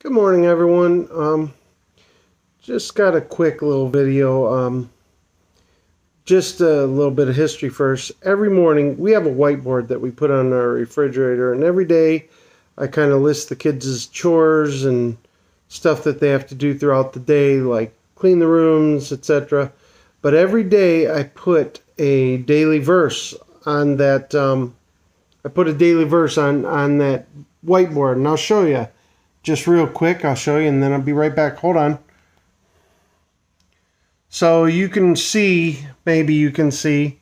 Good morning, everyone. Um, just got a quick little video. Um, just a little bit of history first. Every morning, we have a whiteboard that we put on our refrigerator, and every day I kind of list the kids' chores and stuff that they have to do throughout the day, like clean the rooms, etc. But every day I put a daily verse on that. Um, I put a daily verse on on that whiteboard, and I'll show you just real quick, I'll show you and then I'll be right back. Hold on. So you can see, maybe you can see,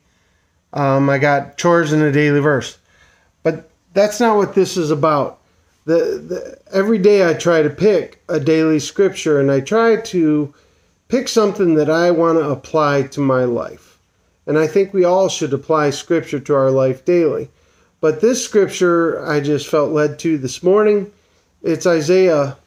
um, I got chores in a daily verse. But that's not what this is about. The, the, every day I try to pick a daily scripture and I try to pick something that I want to apply to my life. And I think we all should apply scripture to our life daily. But this scripture I just felt led to this morning it's Isaiah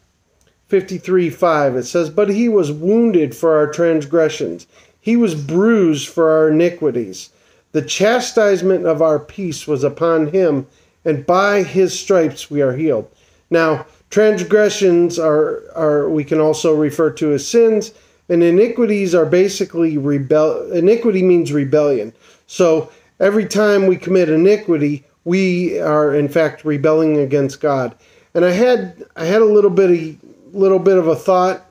53 5. It says, But he was wounded for our transgressions, he was bruised for our iniquities. The chastisement of our peace was upon him, and by his stripes we are healed. Now, transgressions are, are we can also refer to as sins, and iniquities are basically rebel. Iniquity means rebellion. So every time we commit iniquity, we are in fact rebelling against God and I had I had a little bit of little bit of a thought,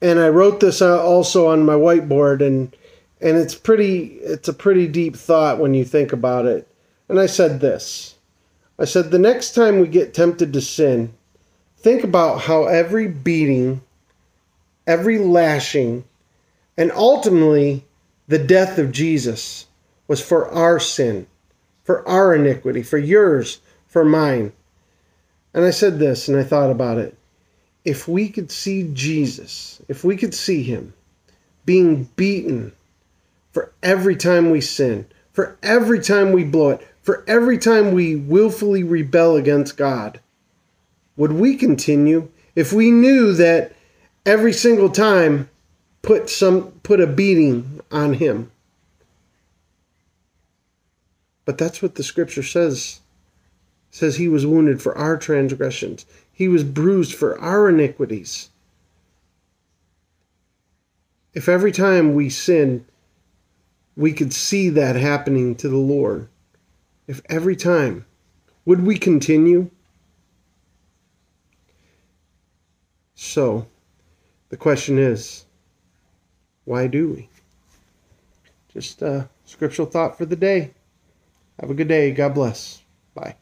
and I wrote this uh, also on my whiteboard, and and it's pretty it's a pretty deep thought when you think about it. And I said this, I said the next time we get tempted to sin, think about how every beating, every lashing, and ultimately the death of Jesus was for our sin, for our iniquity, for yours, for mine. And I said this and I thought about it. If we could see Jesus, if we could see him being beaten for every time we sin, for every time we blow it, for every time we willfully rebel against God, would we continue if we knew that every single time put some put a beating on him? But that's what the scripture says says he was wounded for our transgressions, he was bruised for our iniquities. If every time we sin, we could see that happening to the Lord, if every time, would we continue? So, the question is, why do we? Just a scriptural thought for the day. Have a good day. God bless. Bye.